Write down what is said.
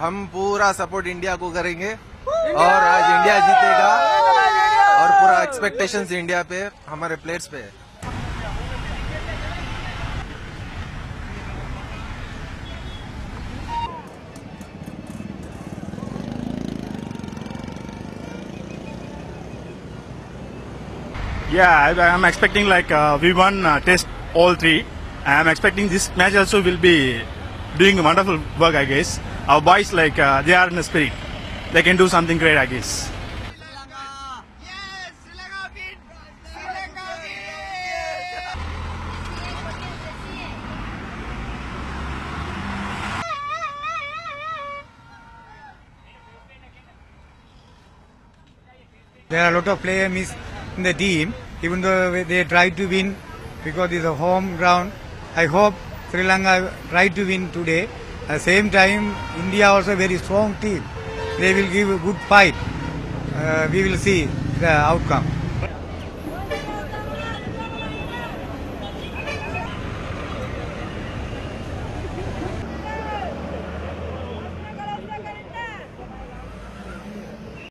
हम पूरा support India को करेंगे। और आज इंडिया जीतेगा। और पूरा एक्सपेक्टेशन इंडिया पे हमारे प्लेयर्स पे। Yeah, I'm expecting like uh, we won uh, test all three. I'm expecting this match also will be doing a wonderful work. I guess our boys like uh, they are in the spirit. They can do something great. I guess. There are a lot of players in the team, even though they try to win because it's a home ground. I hope Sri Lanka try to win today. At the same time, India also a very strong team. They will give a good fight. Uh, we will see the outcome.